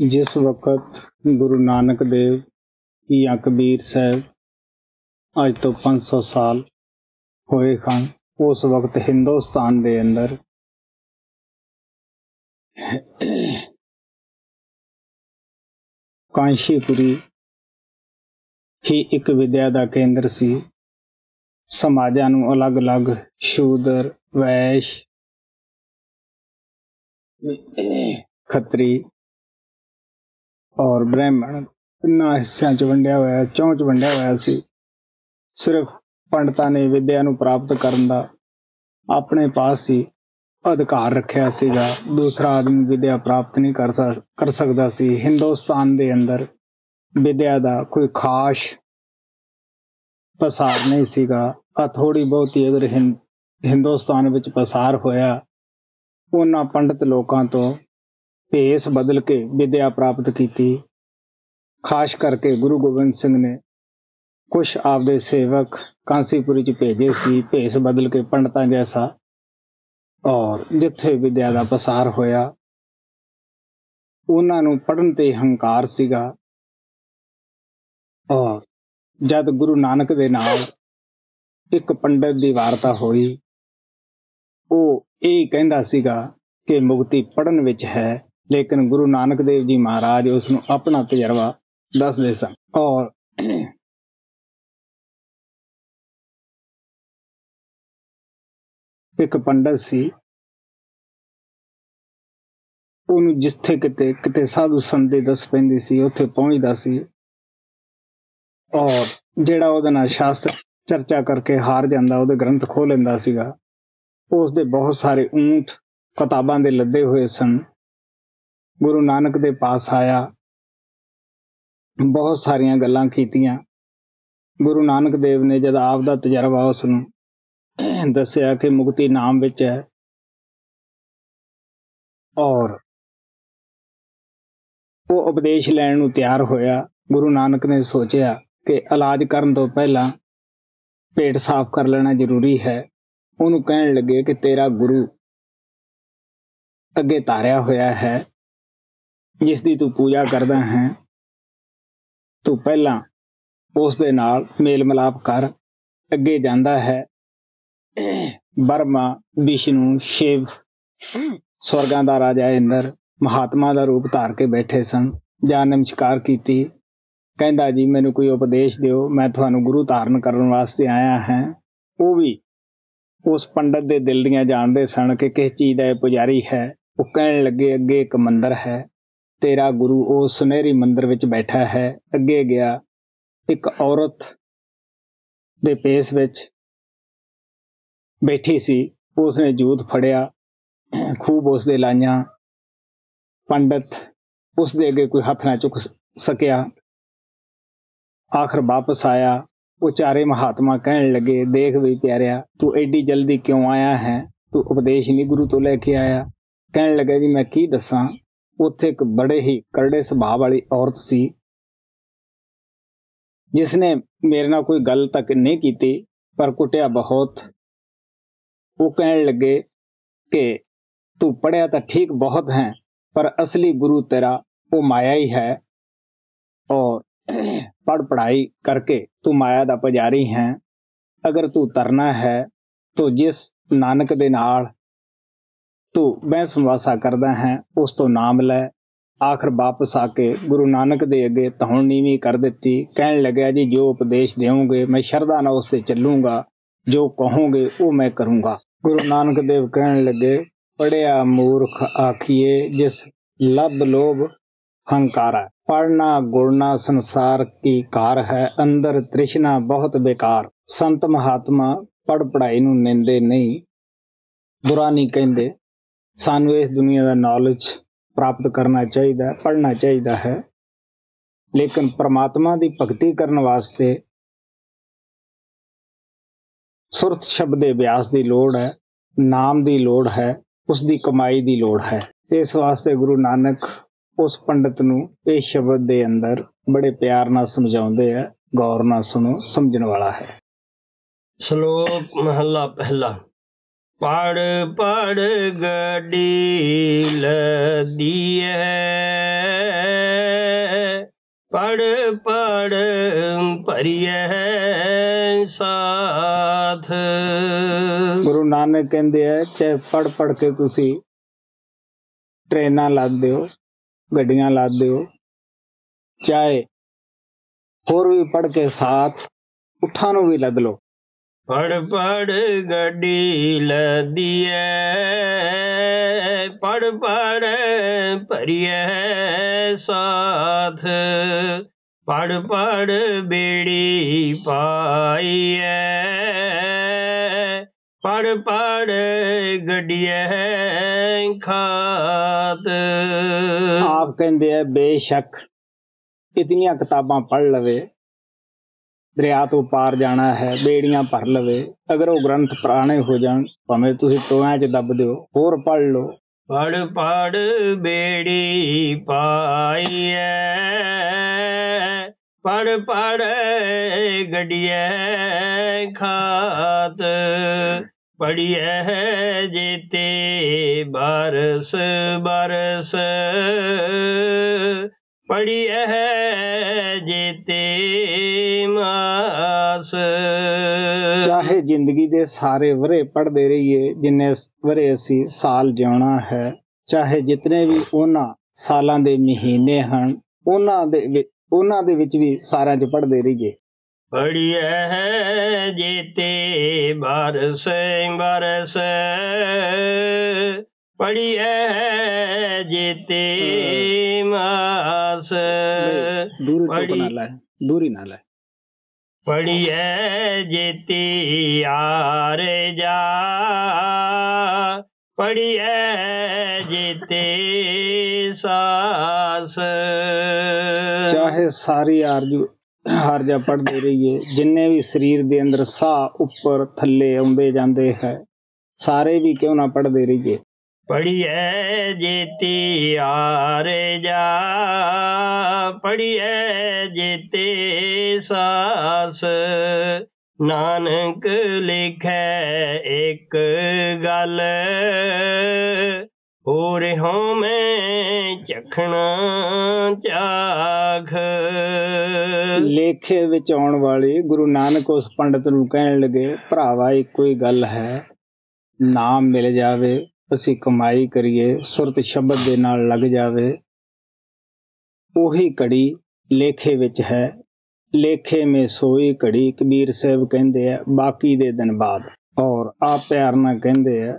ਜਿਸ ਵਕਤ ਗੁਰੂ ਨਾਨਕ ਦੇਵ ਜਾਂ ਕਬੀਰ ਸਾਹਿਬ ਅੱਜ ਤੋਂ 500 ਸਾਲ ਹੋਏ ਹਨ। ਉਸ ਵਕਤ ਹਿੰਦੁਸਤਾਨ ਦੇ ਅੰਦਰ ਕਾਂਸ਼ੀਪੁਰੀ ਹੀ ਇੱਕ ਵਿਦਿਆ ਦਾ ਕੇਂਦਰ ਸੀ। ਸਮਾਜਾਂ ਨੂੰ ਅਲੱਗ-ਅਲੱਗ ਸ਼ੂਦਰ, ਵੈਸ਼, ਖੱਤਰੀ ਔਰ ਬ੍ਰਾਹਮਣ ਤਿੰਨਾਂ ਹਿੱਸਿਆਂ 'ਚ ਵੰਡਿਆ ਹੋਇਆ ਚੌਂ 'ਚ ਵੰਡਿਆ ਹੋਇਆ ਸੀ। ਸਿਰਫ ਪੰਡਤਾਂ ਨੇ ਵਿਦਿਆ ਨੂੰ ਪ੍ਰਾਪਤ ਕਰਨ ਦਾ ਆਪਣੇ ਪਾਸ ਹੀ ਅਧਿਕਾਰ ਰੱਖਿਆ ਸੀਗਾ ਦੂਸਰਾ ਆਦਮੀ ਵਿਦਿਆ ਪ੍ਰਾਪਤ ਨਹੀਂ ਕਰ ਸਕ- ਕਰ ਸਕਦਾ ਸੀ। ਹਿੰਦੁਸਤਾਨ ਦੇ ਅੰਦਰ ਵਿਦਿਆ ਦਾ ਕੋਈ ਖਾਸ ਪਸਾਰ ਨਹੀਂ ਸੀਗਾ। ਆ ਥੋੜੀ ਬਹੁਤੀ ਅਗਰ ਹਿੰ- ਹਿੰਦੁਸਤਾਨ ਵਿੱਚ ਪਸਾਰ ਹੋਇਆ, ਉਹਨਾਂ ਪੰਡਤ ਲੋਕਾਂ ਤੋਂ ਭੇਸ ਬਦਲ ਕੇ ਵਿਦਿਆ ਪ੍ਰਾਪਤ ਕੀਤੀ। ਖਾਸ ਕਰਕੇ ਗੁਰੂ ਗੋਬਿੰਦ ਸਿੰਘ ਨੇ ਕੁਝ ਆਪਦੇ ਸੇਵਕ ਕਾਂਸੀਪੁਰੀ ਚ ਭੇਜੇ ਸੀ, ਭੇਸ ਬਦਲ ਕੇ ਪੰਡਤਾਂ ਜੈਸਾ। ਔਰ ਜਿੱਥੇ ਵਿਦਿਆ ਦਾ ਪਸਾਰ ਹੋਇਆ, ਉਹਨਾਂ ਨੂੰ ਪੜਨ ਤੇ ਹੰਕਾਰ ਸੀਗਾ। ਔਰ ਜਦ ਗੁਰੂ ਨਾਨਕ ਦੇ ਨਾਲ ਇੱਕ ਪੰਡਤ ਦੀ ਵਾਰਤਾ ਹੋਈ, ਉਹ ਇਹ ਕਹਿੰਦਾ ਸੀਗਾ ਕਿ ਮੁਕਤੀ ਪੜਨ ਵਿੱਚ ਹੈ, ਲੇਕਿਨ ਗੁਰੂ ਨਾਨਕ ਦੇਵ ਜੀ ਮਹਾਰਾਜ ਉਸ ਨੂੰ ਆਪਣਾ ਤਜਰਬਾ ਦੱਸਦੇ ਸਨ ਔਰ ਇੱਕ ਪੰਡਤ ਸੀ, ਉਹਨੂੰ ਜਿੱਥੇ ਕਿਤੇ ਕਿਤੇ ਸਾਧੂ ਸੰਦੇ ਦੱਸ ਪੈਂਦੀ ਸੀ, ਉੱਥੇ ਪਹੁੰਚਦਾ ਸੀ। ਔਰ ਜਿਹੜਾ ਉਹਦੇ ਨਾਲ ਸ਼ਾਸਤਰ ਚਰਚਾ ਕਰਕੇ ਹਾਰ ਜਾਂਦਾ, ਉਹਦੇ ਗ੍ਰੰਥ ਖੋਲ ਲੈਂਦਾ ਸੀਗਾ। ਉਸ ਦੇ ਬਹੁਤ ਸਾਰੇ ਊਂਟ ਕਿਤਾਬਾਂ ਦੇ ਲੱਦੇ ਹੋਏ ਸਨ। ਗੁਰੂ ਨਾਨਕ ਦੇ ਪਾਸ ਆਇਆ। ਬਹੁਤ ਸਾਰੀਆਂ ਗੱਲਾਂ ਕੀਤੀਆਂ। ਗੁਰੂ ਨਾਨਕ ਦੇਵ ਨੇ ਜਦ ਆਪ ਦਾ ਤਜਰਬਾ ਉਸ ਨੂੰ ਦੱਸਿਆ ਕਿ ਮੁਕਤੀ ਨਾਮ ਵਿੱਚ ਹੈ ਔਰ ਉਹ ਉਪਦੇਸ਼ ਲੈਣ ਨੂੰ ਤਿਆਰ ਹੋਇਆ, ਗੁਰੂ ਨਾਨਕ ਨੇ ਸੋਚਿਆ ਕਿ ਇਲਾਜ ਕਰਨ ਤੋਂ ਪਹਿਲਾਂ ਪੇਟ ਸਾਫ਼ ਕਰ ਲੈਣਾ ਜ਼ਰੂਰੀ ਹੈ। ਉਹਨੂੰ ਕਹਿਣ ਲੱਗੇ ਕਿ ਤੇਰਾ ਗੁਰੂ ਅੱਗੇ ਤਾਰਿਆ ਹੋਇਆ ਹੈ, ਜਿਸ ਦੀ ਤੂੰ ਪੂਜਾ ਕਰਦਾ ਹੈ। ਤੋਂ ਪਹਿਲਾਂ ਉਸ ਦੇ ਨਾਲ ਮੇਲ ਮਿਲਾਪ ਕਰ ਅੱਗੇ ਜਾਂਦਾ ਹੈ। ਬਰਮਾ, ਵਿਸ਼ਨੂੰ, ਸ਼ਿਵ ਸਵਰਗਾਂ ਦਾ ਰਾਜਾ ਇੰਦਰ ਮਹਾਤਮਾ ਦਾ ਰੂਪ ਧਾਰ ਕੇ ਬੈਠੇ ਸਨ। ਜਾਂ ਨਮਸਕਾਰ ਕੀਤੀ, ਕਹਿੰਦਾ, ਜੀ, ਮੈਨੂੰ ਕੋਈ ਉਪਦੇਸ਼ ਦਿਓ, ਮੈਂ ਤੁਹਾਨੂੰ ਗੁਰੂ ਧਾਰਨ ਕਰਨ ਵਾਸਤੇ ਆਇਆ ਹਾਂ। ਉਹ ਵੀ ਉਸ ਪੰਡਤ ਦੇ ਦਿਲ ਦੀਆਂ ਜਾਣਦੇ ਸਨ ਕਿ ਕਿਸ ਚੀਜ਼ ਦਾ ਇਹ ਪੁਜਾਰੀ ਹੈ। ਉਹ ਕਹਿਣ ਲੱਗੇ, ਅੱਗੇ ਇੱਕ ਮੰਦਰ ਹੈ। ਤੇਰਾ ਗੁਰੂ ਉਹ ਸੁਨਹਿਰੀ ਮੰਦਰ ਵਿੱਚ ਬੈਠਾ ਹੈ। ਅੱਗੇ ਗਿਆ ਇੱਕ ਔਰਤ ਦੇ ਪੇਸ ਵਿੱਚ ਬੈਠੀ ਸੀ। ਉਸਨੇ ਜੂਤ ਫੜਿਆ, ਖੂਬ ਉਸ ਦੇ ਲਾਈਆਂ। ਪੰਡਤ ਉਸ ਦੇ ਅੱਗੇ ਕੋਈ ਹੱਥ ਨਾ ਚੁੱਕ ਸਕਿਆ। ਆਖਰ ਵਾਪਸ ਆਇਆ। ਉਹ ਚਾਰੇ ਮਹਾਤਮਾ ਕਹਿਣ ਲੱਗੇ, ਦੇਖ ਵੀ ਪਿਆਰਿਆ, ਤੂੰ ਐਡੀ ਜਲਦੀ ਕਿਉਂ ਆਇਆ ਹੈ? ਤੂੰ ਉਪਦੇਸ਼ ਨਹੀਂ ਗੁਰੂ ਤੋਂ ਲੈ ਕੇ ਆਇਆ। ਕਹਿਣ ਲੱਗਾ, ਜੀ, ਮੈਂ ਕੀ ਦੱਸਾਂ? ਉੱਥੇ ਇੱਕ ਬੜੇ ਹੀ ਕਰੜੇ ਸੁਭਾਅ ਵਾਲੀ ਔਰਤ ਸੀ ਜਿਸ ਨੇ ਮੇਰੇ ਨਾਲ ਕੋਈ ਗੱਲ ਤੱਕ ਨਹੀਂ ਕੀਤੀ ਪਰ ਕੁੱਟਿਆ ਬਹੁਤ ਉਹ ਕਹਿਣ ਲੱਗੇ ਕਿ ਤੂੰ ਪੜਿਆ ਤਾਂ ਠੀਕ ਬਹੁਤ ਹੈ ਪਰ ਅਸਲੀ ਗੁਰੂ ਤੇਰਾ ਉਹ ਮਾਇਆ ਹੀ ਹੈ ਔਰ ਪੜ ਪੜਾਈ ਕਰਕੇ ਤੂੰ ਮਾਇਆ ਦਾ ਪੁਜਾਰੀ ਹੈ ਅਗਰ ਤੂੰ ਤਰਨਾ ਹੈ तो ਜਿਸ ਨਾਨਕ ਦੇ ਨਾਲ ਤੂੰ ਮੈਂ ਵਾਸਾ ਕਰਦਾ ਹੈ, ਉਸ ਤੋਂ ਨਾਮ ਲੈ। ਆਖਰ ਵਾਪਸ ਆ ਕੇ ਗੁਰੂ ਨਾਨਕ ਦੇ ਅੱਗੇ ਧੌਣ ਨੀਵੀਂ ਕਰ ਦਿੱਤੀ। ਕਹਿਣ ਲੱਗਿਆ, ਜੀ, ਜੋ ਉਪਦੇਸ਼ ਦੇਵੋਗੇ ਮੈਂ ਸ਼ਰਧਾ ਨਾਲ ਉਸ ਤੇ ਚੱਲੂੰਗਾ। ਜੋ ਕਹੋਗੇ, ਉਹ ਮੈਂ ਕਰੂੰਗਾ। ਗੁਰੂ ਨਾਨਕ ਦੇਵ ਕਹਿਣ ਲੱਗੇ, ਪੜਿਆ ਮੂਰਖ ਆਖੀਏ, ਜਿਸ ਲੱਭ ਲੋਭ ਹੰਕਾਰਾ ਪੜਨਾ ਗੁਰਨਾ ਸੰਸਾਰ ਕੀ ਕਾਰ ਹੈ। ਅੰਦਰ ਤ੍ਰਿਸ਼ਨਾ ਬਹੁਤ ਬੇਕਾਰ। ਸੰਤ ਮਹਾਤਮਾ ਪੜ ਪੜਾਈ ਨੂੰ ਨਿੰਦੇ ਨਹੀਂ। ਬੁਰਾ ਨਹੀਂ ਕਹਿੰਦੇ ਸਾਨੂੰ ਇਸ ਦੁਨੀਆ ਦਾ ਨੌਲੇਜ ਪ੍ਰਾਪਤ ਕਰਨਾ ਚਾਹੀਦਾ ਹੈ ਪੜ੍ਹਨਾ ਚਾਹੀਦਾ ਹੈ। ਲੇਕਿਨ ਪ੍ਰਮਾਤਮਾ ਦੀ ਭਗਤੀ ਕਰਨ ਵਾਸਤੇ ਸੁਰਤ ਸ਼ਬਦ ਦੇ ਅਭਿਆਸ ਦੀ ਲੋੜ ਹੈ, ਨਾਮ ਦੀ ਲੋੜ ਹੈ, ਉਸ ਦੀ ਕਮਾਈ ਦੀ ਲੋੜ ਹੈ। ਇਸ ਵਾਸਤੇ ਗੁਰੂ ਨਾਨਕ ਉਸ ਪੰਡਤ ਨੂੰ ਇਹ ਸ਼ਬਦ ਦੇ ਅੰਦਰ ਬੜੇ ਪਿਆਰ ਨਾਲ ਸਮਝਾਉਂਦੇ ਆ, ਗੌਰ ਨਾਲ ਸੁਣੋ, ਸਮਝਣ ਵਾਲਾ ਹੈ। ਸ਼ਲੋਕ ਮਹਲਾ ਪਹਿਲਾ। ਪੜ ਪੜ ਗੱਡੀ ਲਦੀ ਹੈ ਪੜ ਪੜ ਭਰੀਏ ਸਾਥ। ਗੁਰੂ ਨਾਨਕ ਕਹਿੰਦੇ ਆ ਚਾਹੇ ਪੜ ਪੜ ਕੇ ਤੁਸੀਂ ਟ੍ਰੇਨਾਂ ਲਾਦੇ ਹੋ ਗੱਡੀਆਂ ਲਾਦੇ ਹੋ ਚਾਹੇ ਹੋਰ ਵੀ ਪੜ ਕੇ ਸਾਥ, ਉਠਾਂ ਨੂੰ ਵੀ ਲੱਦ ਲਓ। ਫੜ ਪੜ ਗੱਡੀ ਲਦੀਏ ਪੜ ਪੜ ਭਰੀਏ ਸਾਥ। ਪੜ ਪੜ ਬੇੜੀ ਪਾਈਏ ਪੜ ਪੜ ਗੱਡੀਏ ਖਾਤ। ਆਪ ਕਹਿੰਦੇ ਆ, ਬੇਸ਼ੱਕ ਇਤਨੀਆਂ ਕਿਤਾਬਾਂ ਪੜ ਲਵੇ ਦਰਿਆ ਤੋਂ ਪਾਰ ਜਾਣਾ ਹੈ, ਬੇੜੀਆਂ ਭਰ ਲਵੇ ਅਗਰ ਉਹ ਗ੍ਰੰਥ ਪੁਰਾਣੇ ਹੋ ਜਾਣ, ਭਾਵੇਂ ਤੁਸੀਂ ਟੋਇਆਂ 'ਚ ਦੱਬ ਦਿਓ, ਹੋਰ ਪੜ ਲਓ। ਪੜ ਪੜ ਬੇੜੀ ਪਾਈਐ, ਪੜ ਪੜ ਗੜੀਐ ਖਾਤ, ਪੜੀਐ ਜੀਤੇ ਬਰਸ ਬਰਸ। ਪੜੀਐ ਜੀਤੇ ਮਾਸ। ਚਾਹੇ ਜ਼ਿੰਦਗੀ ਦੇ ਸਾਰੇ ਵਰੇ ਪੜਦੇ ਰਹੀਏ ਜਿੰਨੇ ਵਰੇ ਅਸੀਂ ਸਾਲ ਜਿਉਣਾ ਹੈ ਚਾਹੇ ਜਿਤਨੇ ਵੀ ਉਹਨਾਂ ਸਾਲਾਂ ਦੇ ਮਹੀਨੇ ਹਨ ਉਹਨਾਂ ਦੇ ਉਹਨਾਂ ਦੇ ਵਿੱਚ ਵੀ ਸਾਰਿਆਂ 'ਚ ਪੜਦੇ ਰਹੀਏ। ਪੜੀਐ ਜੀਤੇ ਬਰਸ ਬਰਸ ਪੜੀਐ ਪੜੀਐ ਜੀਤੇ ਸਾਸ। ਚਾਹੇ ਸਾਰੀ ਆਰਜੂ ਹਾਰਜਾ ਪੜਦੇ ਰਹੀਏ ਜਿੰਨੇ ਵੀ ਸਰੀਰ ਦੇ ਅੰਦਰ ਸਾਹ ਉੱਪਰ ਥੱਲੇ ਆਉਂਦੇ ਜਾਂਦੇ ਹੈ ਸਾਰੇ ਵੀ ਕਿਉਂ ਨਾ ਪੜਦੇ ਰਹੀਏ? ਪੜੀਐ ਜੀਤੀ ਆਰ ਜਾ ਪੜੀਐ ਜੀਤੇ ਸਾਸ। ਨਾਨਕ ਲਿਖੈ ਇੱਕ ਗੱਲ ਹੋ ਰਿਹੋ ਮੈਂ ਚਖਣਾ ਚਾਖ। ਲੇਖੇ ਵਿੱਚ ਆਉਣ ਵਾਲੀ ਗੁਰੂ ਨਾਨਕ ਉਸ ਪੰਡਤ ਨੂੰ ਕਹਿਣ ਲੱਗੇ, ਭਰਾਵਾ, ਇੱਕੋ ਹੀ ਗੱਲ ਹੈ, ਨਾਮ ਮਿਲ ਜਾਵੇ ਅਸੀਂ ਕਮਾਈ ਕਰੀਏ, ਸੁਰਤ ਸ਼ਬਦ ਦੇ ਨਾਲ ਲੱਗ ਜਾਵੇ, ਉਹੀ ਘੜੀ ਲੇਖੇ ਵਿੱਚ ਹੈ। ਲੇਖੇ ਮੇ ਸੋਈ ਘੜੀ, ਕਬੀਰ ਸਾਹਿਬ ਕਹਿੰਦੇ ਆ, ਬਾਕੀ ਦੇ ਦਿਨ ਬਾਅਦ। ਔਰ ਆ ਪਿਆਰ ਨਾਲ ਕਹਿੰਦੇ ਆ,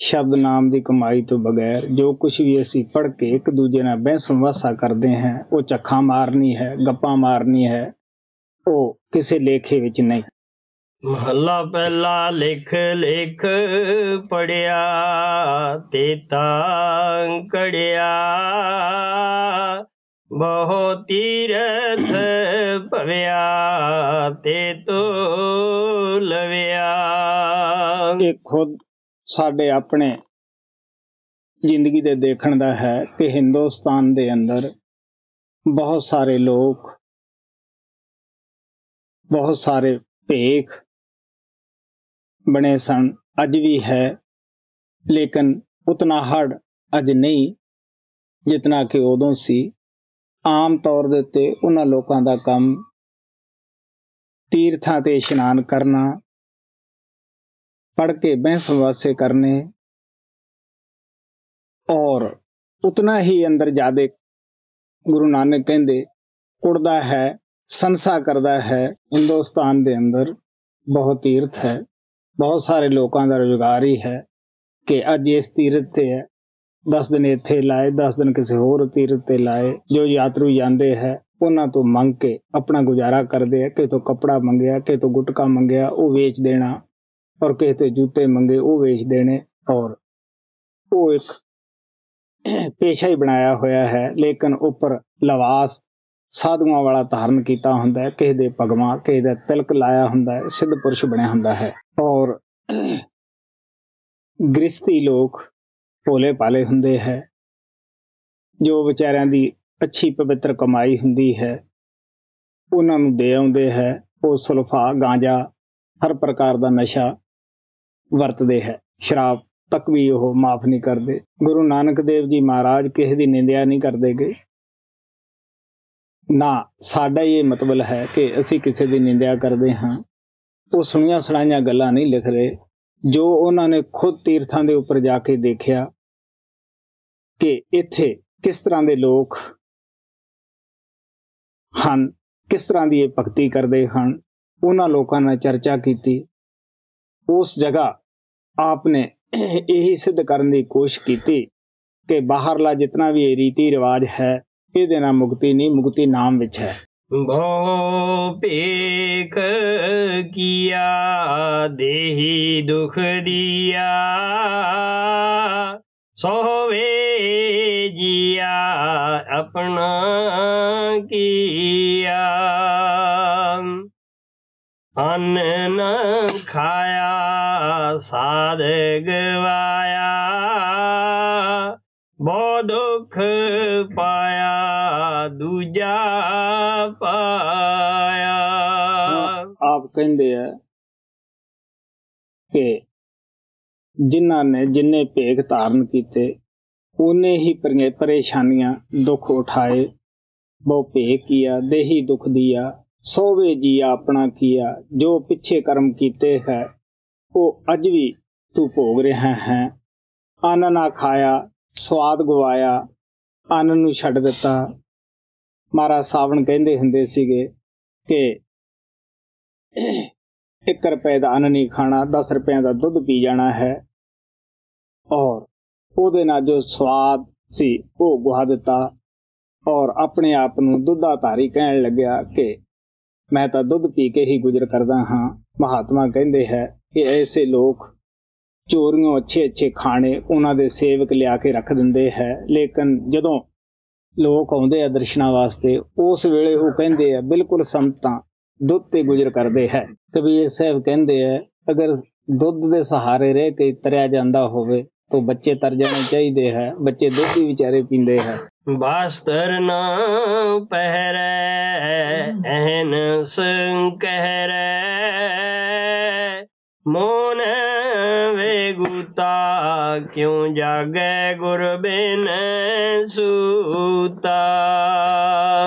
ਸ਼ਬਦ ਨਾਮ ਦੀ ਕਮਾਈ ਤੋਂ ਬਗੈਰ ਜੋ ਕੁਝ ਵੀ ਅਸੀਂ ਪੜ੍ਹ ਕੇ ਇੱਕ ਦੂਜੇ ਨਾਲ ਬਹਿਸ ਵਾਸਾ ਕਰਦੇ ਹਾਂ, ਉਹ ਚੱਖਾਂ ਮਾਰਨੀ ਹੈ, ਗੱਪਾਂ ਮਾਰਨੀ ਹੈ, ਉਹ ਕਿਸੇ ਲੇਖੇ ਵਿੱਚ ਨਹੀਂ। ਮਹੱਲਾ ਪਹਿਲਾ ਲਿਖ ਲਿਖ ਪੜਿਆ ਤੇ ਤਾਂ ਕੜਿਆ। ਬਹੁ ਤੀਰਥ ਭਵਿਆ ਤੇ ਤੋ ਲਵਿਆ ਇਹ ਖੁਦ ਸਾਡੇ ਆਪਣੇ ਜ਼ਿੰਦਗੀ ਦੇ ਦੇਖਣ ਦਾ ਹੈ ਕਿ ਹਿੰਦੁਸਤਾਨ ਦੇ ਅੰਦਰ ਬਹੁਤ ਸਾਰੇ ਲੋਕ, ਬਹੁਤ ਸਾਰੇ ਭੇਖ ਬਣੇ ਸਨ। ਅੱਜ ਵੀ ਹੈ। ਲੇਕਿਨ ਉਤਨਾ ਹੜ ਅੱਜ ਨਹੀਂ, ਜਿਤਨਾ ਕਿ ਉਦੋਂ ਸੀ। ਆਮ ਤੌਰ ਦੇ ਉੱਤੇ ਉਹਨਾਂ ਲੋਕਾਂ ਦਾ ਕੰਮ ਤੀਰਥਾਂ ਤੇ ਇਸ਼ਨਾਨ ਕਰਨਾ ਪੜ ਕੇ ਬਹਿਸ ਵਾਸੇ ਕਰਨੇ, ਔਰ ਉਤਨਾ ਹੀ ਅੰਦਰ ਜਾਦੇ ਗੁਰੂ ਨਾਨਕ ਕਹਿੰਦੇ, ਕੁੜਦਾ ਹੈ, ਸੰਸਾ ਕਰਦਾ ਹੈ, ਹਿੰਦੁਸਤਾਨ ਦੇ ਅੰਦਰ ਬਹੁਤ ਤੀਰਥ ਹੈ। ਬਹੁਤ ਸਾਰੇ ਲੋਕਾਂ ਦਾ ਰੁਜ਼ਗਾਰ ਹੀ ਹੈ ਕਿ ਅੱਜ ਇਸ ਤੀਰਥ ਤੇ ਹੈ। 10 ਦਿਨ ਇੱਥੇ ਲਾਏ 10 ਦਿਨ ਕਿਸੇ ਹੋਰ ਤੀਰਥ ਤੇ ਲਾਏ, ਜੋ ਯਾਤਰੂ ਜਾਂਦੇ ਹੈ, ਉਹਨਾਂ ਤੋਂ ਮੰਗ ਕੇ ਆਪਣਾ ਗੁਜ਼ਾਰਾ ਕਰਦੇ ਆ ਕਿਸੇ ਤੋਂ ਕਪੜਾ ਮੰਗਿਆ ਕਿਸੇ ਤੋਂ ਗੁਟਕਾ ਮੰਗਿਆ, ਉਹ ਵੇਚ ਦੇਣਾ। ਔਰ ਕਿਸੇ ਤੋਂ ਜੁੱਤੇ ਮੰਗੇ, ਉਹ ਵੇਚ ਦੇਣੇ। ਔਰ ਉਹ ਇੱਕ ਪੇਸ਼ਾ ਹੀ ਬਣਾਇਆ ਹੋਇਆ ਹੈ। ਲੇਕਿਨ ਉੱਪਰ ਲਵਾਸ ਸਾਧੂਆਂ ਵਾਲਾ ਧਾਰਨ ਕੀਤਾ ਹੁੰਦਾ ਹੈ। ਕਿਸੇ ਦੇ ਪਗਮਾ ਕਿਸੇ ਦਾ ਤਿਲਕ ਲਾਇਆ ਹੁੰਦਾ ਹੈ। ਸਿੱਧ ਪੁਰਸ਼ ਬਣਿਆ ਹੁੰਦਾ ਹੈ। ਔਰ ਗ੍ਰਸਤੀ ਲੋਕ ਭੋਲੇ ਭਾਲੇ ਹੁੰਦੇ ਹੈ। ਜੋ ਵਿਚਾਰਿਆਂ ਦੀ ਅੱਛੀ ਪਵਿੱਤਰ ਕਮਾਈ ਹੁੰਦੀ ਹੈ, ਉਹਨਾਂ ਨੂੰ ਦੇ ਆਉਂਦੇ ਹੈ। ਉਹ ਸੁਲਫਾ, ਗਾਂਜਾ ਹਰ ਪ੍ਰਕਾਰ ਦਾ ਨਸ਼ਾ ਵਰਤਦੇ ਹੈ। ਸ਼ਰਾਬ ਤੱਕ ਵੀ ਉਹ ਮਾਫ ਨਹੀਂ ਕਰਦੇ। ਗੁਰੂ ਨਾਨਕ ਦੇਵ ਜੀ ਮਹਾਰਾਜ ਕਿਸੇ ਦੀ ਨਿੰਦਿਆ ਨਹੀਂ ਕਰਦੇ ਗਏ ਨਾ ਸਾਡਾ ਇਹ ਮਤਲਬ ਹੈ ਕਿ ਅਸੀਂ ਕਿਸੇ ਦੀ ਨਿੰਦਿਆ ਕਰਦੇ ਹਾਂ। ਉਹ ਸੁਣੀਆਂ ਸੁਣਾਈਆਂ ਗੱਲਾਂ ਨਹੀਂ ਲਿਖ ਰਹੇ, ਜੋ ਉਹਨਾਂ ਨੇ ਖੁਦ ਤੀਰਥਾਂ ਦੇ ਉੱਪਰ ਜਾ ਕੇ ਦੇਖਿਆ ਕਿ ਇੱਥੇ ਕਿਸ ਤਰ੍ਹਾਂ ਦੇ ਲੋਕ ਹਨ, ਕਿਸ ਤਰ੍ਹਾਂ ਦੀ ਇਹ ਭਗਤੀ ਕਰਦੇ ਹਨ, ਉਹਨਾਂ ਲੋਕਾਂ ਨਾਲ ਚਰਚਾ ਕੀਤੀ। ਉਸ ਜਗ੍ਹਾ ਆਪਨੇ ਇਹੀ ਸਿੱਧ ਕਰਨ ਦੀ ਕੋਸ਼ਿਸ਼ ਕੀਤੀ ਕਿ ਬਾਹਰਲਾ ਜਿੰਨਾ ਵੀ ਇਹ ਰੀਤੀ ਰਿਵਾਜ ਹੈ, ਇਹਦੇ ਨਾਲ ਮੁਕਤੀ ਨਹੀਂ, ਮੁਕਤੀ ਨਾਮ ਵਿੱਚ ਹੈ। ਬਹੁ ਭੇਖ ਕੀਆ, ਦੇਹੀ ਦੁਖ ਦੀਆ। ਸੋਵੇ ਜੀਆ, ਆਪਣਾ ਕੀਆ। ਅੰਨ ਨ ਖਾਇਆ ਸਾਧ ਗਵਾਇਆ ਬਹੁ ਦੁਖ ਪਾਇਆ, ਦੂਜਾ ਕਹਿੰਦੇ ਆ ਕਿ ਜਿਨ੍ਹਾਂ ਨੇ ਜਿੰਨੇ ਭੇਖ ਧਾਰਨ ਕੀਤੇ ਉਹਨੇ ਹੀ ਪਰੇ- ਪਰੇਸ਼ਾਨੀਆਂ ਦੁੱਖ ਉਠਾਏ। ਬਹੁ ਭੇਖ ਕੀਆ, ਦੇਹੀ ਦੁੱਖ ਦੀਆ, ਸੋਵੇ ਜੀ ਆਪਣਾ ਕੀਆ, ਜੋ ਪਿੱਛੇ ਕਰਮ ਕੀਤੇ ਹੈ, ਉਹ ਅੱਜ ਵੀ ਤੂੰ ਭੋਗ ਰਿਹਾ ਹੈ। ਅੰਨ ਨਾ ਖਾਇਆ, ਸਵਾਦ ਗਵਾਇਆ, ਅੰਨ ਨੂੰ ਛੱਡ ਦਿੱਤਾ। ਮਹਾਰਾਜ ਸਾਵਣ ਕਹਿੰਦੇ ਹੁੰਦੇ ਸੀਗੇ ਕਿ 1 ਰੁਪਏ ਦਾ ਅੰਨ ਨਹੀਂ ਖਾਣਾ 10 ਰੁਪਏ ਦਾ ਦੁੱਧ ਪੀ ਜਾਣਾ ਹੈ। ਔਰ ਉਹਦੇ ਨਾਲ ਜੋ ਸਵਾਦ ਸੀ, ਉਹ ਗੁਹਾ ਦਿੱਤਾ। ਔਰ ਆਪਣੇ ਆਪ ਨੂੰ ਦੁੱਧਾ ਧਾਰੀ ਕਹਿਣ ਲੱਗਿਆ ਕਿ ਮੈਂ ਤਾਂ ਦੁੱਧ ਪੀ ਕੇ ਹੀ ਗੁਜ਼ਰ ਕਰਦਾ ਹਾਂ। ਮਹਾਤਮਾ ਕਹਿੰਦੇ ਹੈ ਕਿ ਐਸੇ ਲੋਕ ਚੋਰੀਆਂ ਅੱਛੇ ਅੱਛੇ ਖਾਣੇ ਉਹਨਾਂ ਦੇ ਸੇਵਕ ਲਿਆ ਕੇ ਰੱਖ ਦਿੰਦੇ ਹੈ। ਲੇਕਿਨ ਜਦੋਂ ਲੋਕ ਆਉਂਦੇ ਆ ਦਰਸ਼ਨਾਂ ਵਾਸਤੇ, ਉਸ ਵੇਲੇ ਉਹ ਕਹਿੰਦੇ ਆ, ਬਿਲਕੁਲ ਸੰਤਾਂ ਦੁੱਧ ਤੇ ਗੁਜ਼ਰ ਕਰਦੇ ਹੈ। ਕਬੀਰ ਸਾਹਿਬ ਕਹਿੰਦੇ ਆ ਅਗਰ ਦੁੱਧ ਦੇ ਸਹਾਰੇ ਰਹਿ ਕੇ ਤਰਿਆ ਜਾਂਦਾ ਹੋਵੇ ਤਾਂ ਬੱਚੇ ਤਰ ਜਾਣੇ ਚਾਹੀਦੇ ਹੈ। ਬੱਚੇ ਦੁੱਧ ਹੀ ਵਿਚਾਰੇ ਪੀਂਦੇ ਹੈ। ਬਾਸਤਰ ਨਾ ਪਹਿਰੈ ਐਨ ਸੰਕਹਿਰੈ। ਮੋਨ ਵੇਗੁਤਾ ਕਿਉ ਜਾਗੈ ਗੁਰ ਬਿਨ ਸੂਤਾ?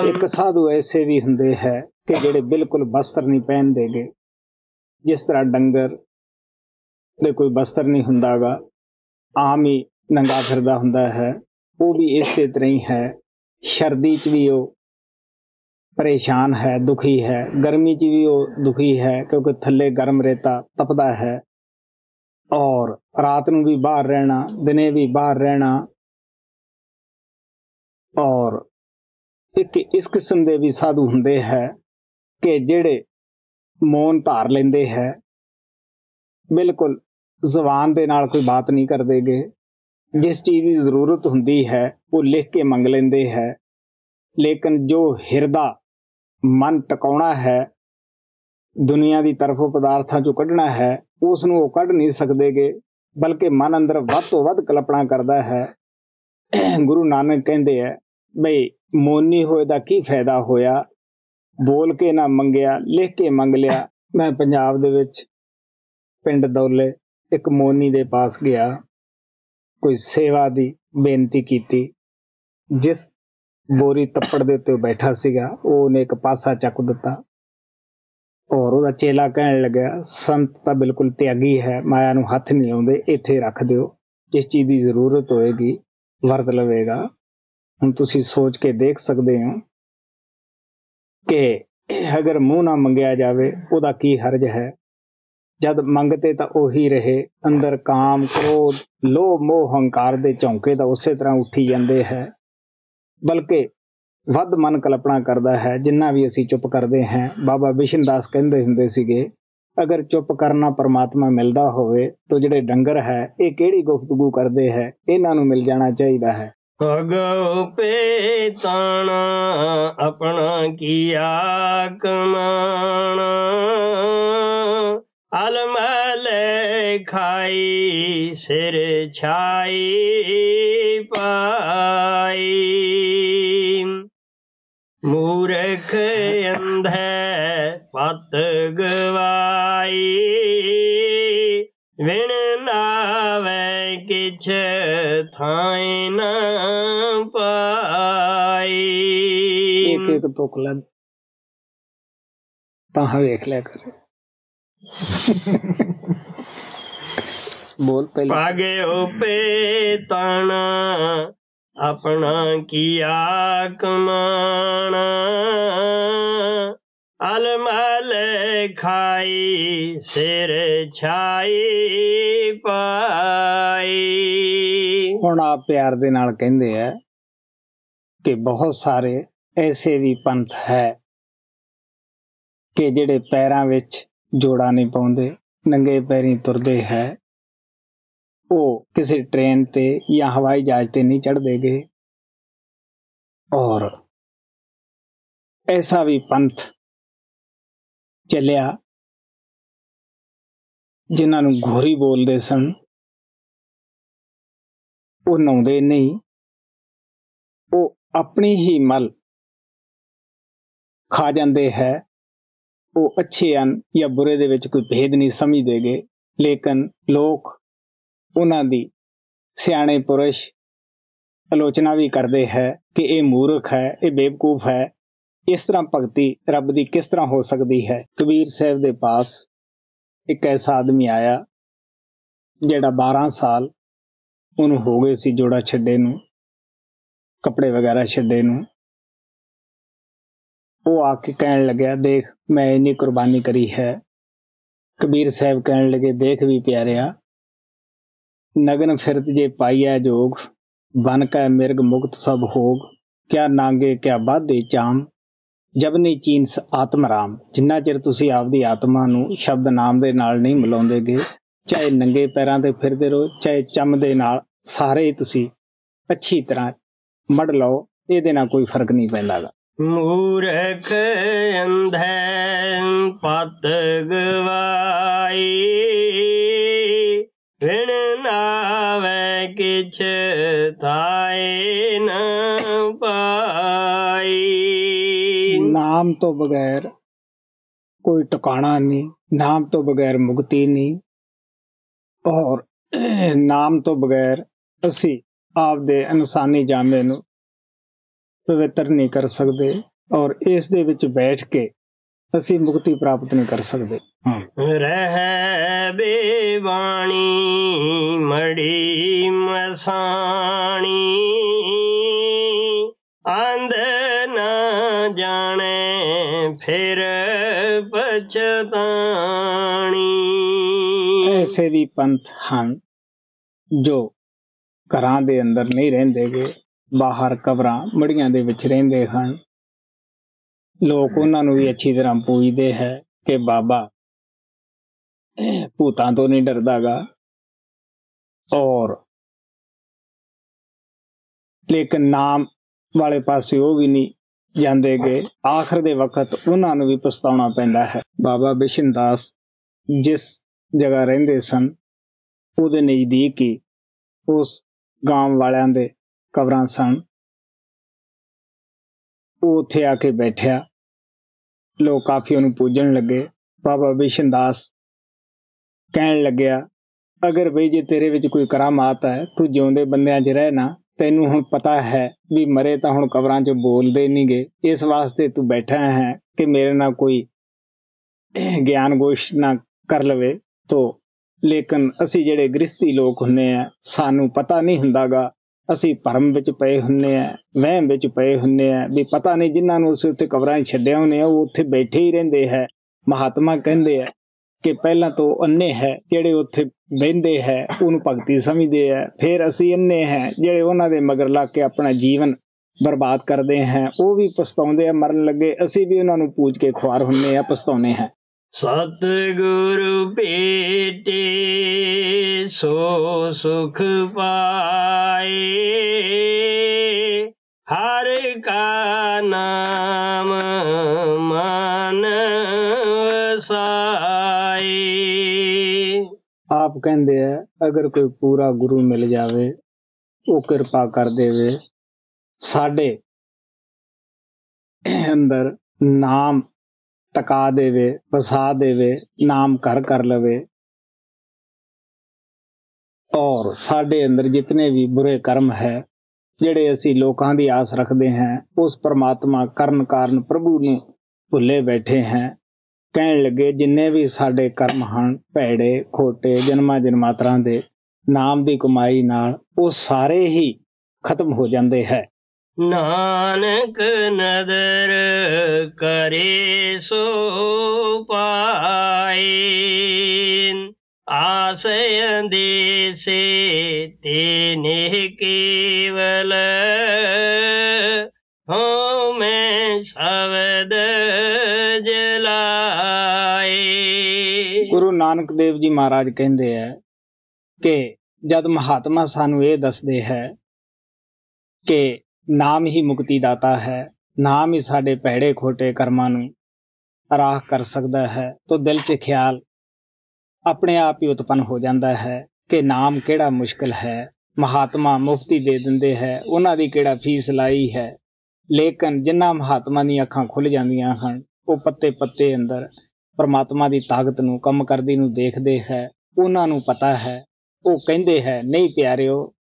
ਇੱਕ ਸਾਧੂ ਐਸੇ ਵੀ ਹੁੰਦੇ ਹੈ ਕਿ ਜਿਹੜੇ ਬਿਲਕੁਲ ਬਸਤਰ ਨਹੀਂ ਪਹਿਨਦੇਗੇ ਜਿਸ ਤਰ੍ਹਾਂ ਡੰਗਰ ਦੇ ਕੋਈ ਬਸਤਰ ਨਹੀਂ ਹੁੰਦਾਗਾ, ਆਮ ਹੀ ਨੰਗਾ ਫਿਰਦਾ ਹੁੰਦਾ ਹੈ, ਉਹ ਵੀ ਇਸੇ ਤਰ੍ਹਾਂ ਹੀ ਹੈ। ਸਰਦੀ 'ਚ ਵੀ ਉਹ ਪਰੇਸ਼ਾਨ ਹੈ, ਦੁਖੀ ਹੈ। ਗਰਮੀ 'ਚ ਵੀ ਉਹ ਦੁਖੀ ਹੈ, ਕਿਉਂਕਿ ਥੱਲੇ ਗਰਮ ਰੇਤਾ ਤਪਦਾ ਹੈ। ਔਰ ਰਾਤ ਨੂੰ ਵੀ ਬਾਹਰ ਰਹਿਣਾ, ਦਿਨੇ ਵੀ ਬਾਹਰ ਰਹਿਣਾ। ਔਰ ਇੱਕ ਇਸ ਕਿਸਮ ਦੇ ਵੀ ਸਾਧੂ ਹੁੰਦੇ ਹੈ ਕਿ ਜਿਹੜੇ ਮੌਨ ਧਾਰ ਲੈਂਦੇ ਹੈ, ਬਿਲਕੁਲ ਜ਼ਬਾਨ ਦੇ ਨਾਲ ਕੋਈ ਬਾਤ ਨਹੀਂ ਕਰਦੇਗੇ ਜਿਸ ਚੀਜ਼ ਦੀ ਜ਼ਰੂਰਤ ਹੁੰਦੀ ਹੈ, ਉਹ ਲਿਖ ਕੇ ਮੰਗ ਲੈਂਦੇ ਹੈ। ਲੇਕਿਨ ਜੋ ਹਿਰਦਾ ਮਨ ਟਿਕਾਉਣਾ ਹੈ, ਦੁਨੀਆ ਦੀ ਤਰਫੋਂ ਪਦਾਰਥਾਂ ਚੋਂ ਕੱਢਣਾ ਹੈ, ਉਸ ਨੂੰ ਉਹ ਕੱਢ ਨਹੀਂ ਸਕਦੇਗੇ ਬਲਕਿ ਮਨ ਅੰਦਰ ਵੱਧ ਤੋਂ ਵੱਧ ਕਲਪਨਾ ਕਰਦਾ ਹੈ। ਗੁਰੂ ਨਾਨਕ ਕਹਿੰਦੇ ਹੈ, ਬਈ ਮੋਨੀ ਹੋਏ ਦਾ ਕੀ ਫਾਇਦਾ ਹੋਇਆ? ਬੋਲ ਕੇ ਨਾ ਮੰਗਿਆ, ਲਿਖ ਕੇ ਮੰਗ ਲਿਆ। ਮੈਂ ਪੰਜਾਬ ਦੇ ਵਿੱਚ ਪਿੰਡ ਦੌਲੇ, ਇੱਕ ਮੋਨੀ ਦੇ ਪਾਸ ਗਿਆ। ਕੋਈ ਸੇਵਾ ਦੀ ਬੇਨਤੀ ਕੀਤੀ। ਜਿਸ ਬੋਰੀ ਤੱਪੜ ਦੇ ਉੱਤੇ ਬੈਠਾ ਸੀਗਾ ਉਹਨੇ ਇੱਕ ਪਾਸਾ ਚੱਕ ਦਿੱਤਾ। ਔਰ ਉਹਦਾ ਚੇਲਾ ਕਹਿਣ ਲੱਗਿਆ, ਸੰਤ ਤਾਂ ਬਿਲਕੁਲ ਤਿਆਗੀ ਹੈ, ਮਾਇਆ ਨੂੰ ਹੱਥ ਨਹੀਂ ਲਾਉਂਦੇ, ਇੱਥੇ ਰੱਖ ਦਿਓ। ਜਿਸ ਚੀਜ਼ ਦੀ ਜ਼ਰੂਰਤ ਹੋਏਗੀ, ਵਰਤ ਲਵੇਗਾ। ਹੁਣ ਤੁਸੀਂ ਸੋਚ ਕੇ ਦੇਖ ਸਕਦੇ ਹੋ ਕਿ ਅਗਰ ਮੂੰਹ ਨਾ ਮੰਗਿਆ ਜਾਵੇ, ਉਹਦਾ ਕੀ ਹਰਜ ਹੈ? ਜਦ ਮੰਗਤੇ ਤਾਂ ਉਹੀ ਰਹੇ, ਅੰਦਰ ਕਾਮ, ਕ੍ਰੋਧ, ਲੋਭ, ਮੋਹ, ਹੰਕਾਰ ਦੇ ਝੌਂਕੇ ਤਾਂ ਉਸੇ ਤਰ੍ਹਾਂ ਉੱਠੀ ਜਾਂਦੇ ਹੈ। ਬਲਕਿ ਵੱਧ ਮਨ ਕਲਪਨਾ ਕਰਦਾ ਹੈ, ਜਿੰਨਾ ਵੀ ਅਸੀਂ ਚੁੱਪ ਕਰਦੇ ਹਾਂ। ਬਾਬਾ ਬਿਸ਼ਨਦਾਸ ਕਹਿੰਦੇ ਹੁੰਦੇ ਸੀਗੇ, ਅਗਰ ਚੁੱਪ ਕਰਨਾ ਪਰਮਾਤਮਾ ਮਿਲਦਾ ਹੋਵੇ, ਤਾਂ ਜਿਹੜੇ ਡੰਗਰ ਹੈ, ਇਹ ਕਿਹੜੀ ਗੁਫ਼ਤਗੂ ਕਰਦੇ ਹੈ? ਇਹਨਾਂ ਨੂੰ ਮਿਲ ਜਾਣਾ ਚਾਹੀਦਾ ਹੈ। ਅਗਉ ਪੇਤਾਣਾ ਆਪਣਾ ਕੀਆ ਕਮਾਣਾ ਅਲਮਲ ਖਾਈ ਸਿਰ ਛਾਈ ਪਾਈ ਮੂਰਖ ਅੰਧੈ ਪਤ ਗਵਾਈ ਵਿਣ ਨਾਵੇ ਕਿਛ ਥਾਇ ਨ ਪਾਈ ਇੱਕ ਇੱਕ ਤੁਕ ਲੈ ਤਾਂ ਵੇਖ ਲਿਆ ਕਰ ਬੋਲ ਪਹਿਲੇ ਪਾਗਿਓ ਪੇ ਤਣ ਆਪਣਾ ਕੀਆ ਕਮਾਣਾ ਅਲਮਲ ਖਾਈ ਸਿਰ ਛਾਈ ਪਾਈ ਹੁਣ ਆਪ ਪਿਆਰ ਦੇ ਨਾਲ ਕਹਿੰਦੇ ਆ ਕਿ ਬਹੁਤ ਸਾਰੇ ਐਸੇ ਵੀ ਪੰਥ ਹੈ ਕਿ ਜਿਹੜੇ ਪੈਰਾਂ ਵਿੱਚ ਜੋੜਾ ਨਹੀਂ ਪਾਉਂਦੇ, ਨੰਗੇ ਪੈਰੀ ਤੁਰਦੇ ਹੈ। ਉਹ ਕਿਸੇ ਟ੍ਰੇਨ ਤੇ ਜਾਂ ਹਵਾਈ ਜਹਾਜ਼ ਤੇ ਨਹੀਂ ਚੜਦੇ ਗਏ ਔਰ ਐਸਾ ਵੀ ਪੰਥ ਚੱਲਿਆ। ਜਿਨ੍ਹਾਂ ਨੂੰ ਘੋਰੀ ਬੋਲਦੇ ਸਨ, ਉਹ ਨਹਾਉਂਦੇ ਨਹੀਂ। ਉਹ ਆਪਣੀ ਹੀ ਮਲ ਖਾ ਜਾਂਦੇ ਹੈ। ਉਹ ਅੱਛੇ ਹਨ ਜਾਂ ਬੁਰੇ ਦੇ ਵਿੱਚ ਕੋਈ ਭੇਦ ਨਹੀਂ ਸਮਝਦੇਗੇ ਲੇਕਿਨ ਲੋਕ ਉਹਨਾਂ ਦੀ ਸਿਆਣੇ ਪੁਰਸ਼ ਆਲੋਚਨਾ ਵੀ ਕਰਦੇ ਹੈ ਕਿ ਇਹ ਮੂਰਖ ਹੈ, ਇਹ ਬੇਵਕੂਫ ਹੈ। ਇਸ ਤਰ੍ਹਾਂ ਭਗਤੀ ਰੱਬ ਦੀ ਕਿਸ ਤਰ੍ਹਾਂ ਹੋ ਸਕਦੀ ਹੈ? ਕਬੀਰ ਸਾਹਿਬ ਦੇ ਪਾਸ ਇੱਕ ਐਸਾ ਆਦਮੀ ਆਇਆ ਜਿਹੜਾ 12 ਸਾਲ ਉਹਨੂੰ ਹੋ ਗਏ ਸੀ ਜੋੜਾ ਛੱਡੇ ਨੂੰ, ਕੱਪੜੇ ਵਗੈਰਾ ਛੱਡੇ ਨੂੰ। ਉਹ ਆ ਕੇ ਕਹਿਣ ਲੱਗਿਆ, ਦੇਖ, ਮੈਂ ਇੰਨੀ ਕੁਰਬਾਨੀ ਕਰੀ ਹੈ। ਕਬੀਰ ਸਾਹਿਬ ਕਹਿਣ ਲੱਗੇ, ਦੇਖ ਵੀ ਪਿਆਰਿਆ, ਨਗਨ ਫਿਰਤ ਜੇ ਪਾਈਐ ਜੋਗ, ਬਨ ਕੈ ਮਿਰਗ ਮੁਕਤ ਸਭ ਹੋਗ, ਕਿਆ ਨਾਂਗੇ, ਕਿਆ ਬਾਧੇ ਚਾਮ। ਜਬ ਨਹੀਂ ਚੀਨਸ ਆਤਮ ਰਾਮ, ਜਿੰਨਾ ਚਿਰ ਤੁਸੀਂ ਆਪਦੀ ਆਤਮਾ ਨੂੰ ਸ਼ਬਦ ਨਾਮ ਦੇ ਨਾਲ ਨਹੀਂ ਮਿਲਾਉਂਦੇਗੇ, ਚਾਹੇ ਨੰਗੇ ਪੈਰਾਂ ਤੇ ਫਿਰਦੇ ਰਹੋ, ਚਾਹੇ ਚੰਮ ਦੇ ਨਾਲ, ਸਾਰੇ ਹੀ ਤੁਸੀਂ ਅੱਛੀ ਤਰ੍ਹਾਂ ਮੜ ਲਓ, ਇਹਦੇ ਨਾਲ ਕੋਈ ਫ਼ਰਕ ਨਹੀਂ ਪੈਂਦਾਗਾ। ਮੂਰਖ ਅੰਧੈ ਪਤ ਗਵਾਈ ਵਿਣ ਨਾਵੇ ਕਿਛ ਥਾਏ ਨ ਪਾਈ। ਨਾਮ ਤੋਂ ਬਗੈਰ ਕੋਈ ਟਿਕਾਣਾ ਨਹੀਂ ਨਾਮ ਤੋਂ ਬਗੈਰ ਮੁਕਤੀ ਨਹੀਂ ਔਰ ਨਾਮ ਤੋਂ ਬਗੈਰ ਅਸੀਂ ਆਪਦੇ ਇਨਸਾਨੀ ਜਾਮੇ ਨੂੰ ਪਵਿੱਤਰ ਨਹੀਂ ਕਰ ਸਕਦੇ ਔਰ ਇਸ ਦੇ ਵਿੱਚ ਬੈਠ ਕੇ ਅਸੀਂ ਮੁਕਤੀ ਪ੍ਰਾਪਤ ਨਹੀਂ ਕਰ ਸਕਦੇ। ਰਹਿ ਬੇਵਾਣੀ ਮੜੀ ਮਸਾਣੀ ਜਾਣੇ ਫਿਰ ਪਛਤਾਣੀ ਐਸੇ ਵੀ ਪੰਥ ਹਨ ਜੋ ਘਰਾਂ ਦੇ ਅੰਦਰ ਨਹੀਂ ਰਹਿੰਦੇਗੇ ਬਾਹਰ ਕਬਰਾਂ ਮੜੀਆਂ ਦੇ ਵਿੱਚ ਰਹਿੰਦੇ ਹਨ। ਲੋਕ ਉਹਨਾਂ ਨੂੰ ਵੀ ਅੱਛੀ ਤਰ੍ਹਾਂ ਪੂਜਦੇ ਹੈ ਕਿ ਬਾਬਾ ਭੂਤਾਂ ਤੋਂ ਨਹੀਂ ਡਰਦਾਗਾ ਔਰ ਲੇਕਿਨ ਨਾਮ ਵਾਲੇ ਪਾਸੇ ਉਹ ਵੀ ਨਹੀਂ ਜਾਂਦੇ ਗਏ। ਆਖਰ ਦੇ ਵਕਤ ਉਹਨਾਂ ਨੂੰ ਵੀ ਪਛਤਾਉਣਾ ਪੈਂਦਾ ਹੈ। ਬਾਬਾ ਬਿਸ਼ਨ ਦਾਸ ਜਿਸ ਜਗ੍ਹਾ ਰਹਿੰਦੇ ਸਨ, ਉਹਦੇ ਨਜ਼ਦੀਕ ਹੀ ਉਸ ਗਾਂਵ ਵਾਲਿਆਂ ਦੇ ਕਬਰਾਂ ਸਨ। ਉਹ ਉੱਥੇ ਆ ਕੇ ਬੈਠਿਆ। ਲੋਕ ਕਾਫੀ ਉਹਨੂੰ ਪੂਜਣ ਲੱਗੇ। ਬਾਬਾ ਬਿਸ਼ਨ ਦਾਸ ਕਹਿਣ ਲੱਗਿਆ, ਅਗਰ ਬਈ ਜੇ ਤੇਰੇ ਵਿੱਚ ਕੋਈ ਕਰਾਮਾਤ ਹੈ, ਤੂੰ ਜਿਉਂਦੇ ਬੰਦਿਆਂ 'ਚ ਰਹਿ ਨਾ ਤੈਨੂੰ ਹੁਣ ਪਤਾ ਹੈ ਵੀ ਮਰੇ ਤਾਂ ਹੁਣ ਕਬਰਾਂ 'ਚ ਬੋਲਦੇ ਨਹੀਂਗੇ ਇਸ ਵਾਸਤੇ ਤੂੰ ਬੈਠਾ ਹੈ ਕਿ ਮੇਰੇ ਨਾਲ ਕੋਈ ਗਿਆਨ ਗੋਸ਼ ਨਾ ਕਰ ਲਵੇ ਤੋ। ਲੇਕਿਨ ਅਸੀਂ ਜਿਹੜੇ ਗ੍ਰਸਤੀ ਲੋਕ ਹੁੰਨੇ ਆ, ਸਾਨੂੰ ਪਤਾ ਨਹੀਂ ਹੁੰਦਾਗਾ। ਅਸੀਂ ਭਰਮ ਵਿੱਚ ਪਏ ਹੁੰਨੇ ਆ, ਵਹਿਮ ਵਿੱਚ ਪਏ ਹੁੰਨੇ ਆ, ਵੀ ਪਤਾ ਨਹੀਂ ਜਿਨ੍ਹਾਂ ਨੂੰ ਅਸੀਂ ਉੱਥੇ ਕਬਰਾਂ 'ਚ ਛੱਡਿਆ ਹੁੰਨੇ ਆ ਉਹ ਉੱਥੇ ਬੈਠੇ ਹੀ ਰਹਿੰਦੇ ਹੈ। ਮਹਾਤਮਾ ਕਹਿੰਦੇ ਆ ਕਿ ਪਹਿਲਾਂ ਤੋਂ ਅੰਨੇ ਹੈ, ਜਿਹੜੇ ਉੱਥੇ ਬਹਿੰਦੇ ਹੈ, ਉਹਨੂੰ ਭਗਤੀ ਸਮਝਦੇ ਹੈ। ਫਿਰ ਅਸੀਂ ਅੰਨੇ ਹੈ, ਜਿਹੜੇ ਉਹਨਾਂ ਦੇ ਮਗਰ ਲੱਗ ਕੇ ਆਪਣਾ ਜੀਵਨ ਬਰਬਾਦ ਕਰਦੇ ਹੈ। ਉਹ ਵੀ ਪਛਤਾਉਂਦੇ ਆ, ਮਰਨ ਲੱਗੇ। ਅਸੀਂ ਵੀ ਉਹਨਾਂ ਨੂੰ ਪੂਜ ਕੇ ਖੁਆਰ ਹੁੰਨੇ ਆ ਪਛਤਾਉਨੇ ਹੈ। ਸਤਿਗੁਰੂ ਭੇਟੇ, ਸੋ ਸੁਖ ਪਾਏ। ਹਰ ਕਾ ਨਾਮ ਆਪ ਕਹਿੰਦੇ ਆ ਅਗਰ ਕੋਈ ਪੂਰਾ ਗੁਰੂ ਮਿਲ ਜਾਵੇ, ਉਹ ਕਿਰਪਾ ਕਰ ਦੇਵੇ। ਸਾਡੇ ਅੰਦਰ ਨਾਮ ਟਕਾ ਦੇਵੇ, ਵਸਾ ਦੇਵੇ, ਨਾਮ ਘਰ ਕਰ ਲਵੇ। ਔਰ ਸਾਡੇ ਅੰਦਰ ਜਿਤਨੇ ਵੀ ਬੁਰੇ ਕਰਮ ਹੈ, ਜਿਹੜੇ ਅਸੀਂ ਲੋਕਾਂ ਦੀ ਆਸ ਰੱਖਦੇ ਹਾਂ, ਉਸ ਪਰਮਾਤਮਾ ਕਰਨ ਕਾਰਨ ਪ੍ਰਭੂ ਨੂੰ ਭੁੱਲੇ ਬੈਠੇ ਹਾਂ। ਕਹਿਣ ਲੱਗੇ, ਜਿੰਨੇ ਵੀ ਸਾਡੇ ਕਰਮ ਹਨ, ਭੈੜੇ, ਖੋਟੇ, ਜਨਮਾਂ ਜਨਮਾਤਰਾਂ ਦੇ ਨਾਮ ਦੀ ਕਮਾਈ ਨਾਲ, ਉਹ ਸਾਰੇ ਹੀ ਖਤਮ ਹੋ ਜਾਂਦੇ ਹੈ। ਨਾਨਕ ਨਦਰ ਕਰੇ ਸੋ ਪਾਏ। ਆਸਯ ਦੇਸੇ ਤੇਨੇ ਕੇਵਲ। ਹੋ ਮੈਂ ਸ਼ਬਦ ਨਾਨਕ ਦੇਵ ਜੀ ਮਹਾਰਾਜ ਕਹਿੰਦੇ ਹੈ ਕਿ ਜਦ ਮਹਾਤਮਾ ਸਾਨੂੰ ਇਹ ਦੱਸਦੇ ਹੈ ਕਿ ਨਾਮ ਹੀ ਮੁਕਤੀ ਦਾਤਾ ਹੈ, ਨਾਮ ਹੀ ਸਾਡੇ ਭੈੜੇ ਖੋਟੇ ਕਰਮਾਂ ਨੂੰ ਰਾਹ ਕਰ ਸਕਦਾ ਹੈ, ਤਾਂ ਦਿਲ 'ਚ ਖਿਆਲ ਆਪਣੇ ਆਪ ਹੀ ਉਤਪੰਨ ਹੋ ਜਾਂਦਾ ਹੈ ਕਿ ਨਾਮ ਕਿਹੜਾ ਮੁਸ਼ਕਲ ਹੈ, ਮਹਾਤਮਾ ਮੁਫਤੀ ਦੇ ਦਿੰਦੇ ਹੈ, ਉਹਨਾਂ ਦੀ ਕਿਹੜਾ ਫੀਸ ਲਾਈ ਹੈ। ਲੇਕਿਨ ਜਿਨ੍ਹਾਂ ਮਹਾਤਮਾ ਦੀਆਂ ਅੱਖਾਂ ਖੁੱਲ ਜਾਂਦੀਆਂ ਹਨ, ਉਹ ਪੱਤੇ ਪੱਤੇ ਅੰਦਰ ਪਰਮਾਤਮਾ ਦੀ ਤਾਕਤ ਨੂੰ, ਕੰਮ ਕਰਦੀ ਨੂੰ ਦੇਖਦੇ ਹੈ, ਉਹਨਾਂ ਨੂੰ ਪਤਾ ਹੈ। ਉਹ ਕਹਿੰਦੇ ਹੈ, ਨਹੀਂ ਪਿਆਰਿਓ,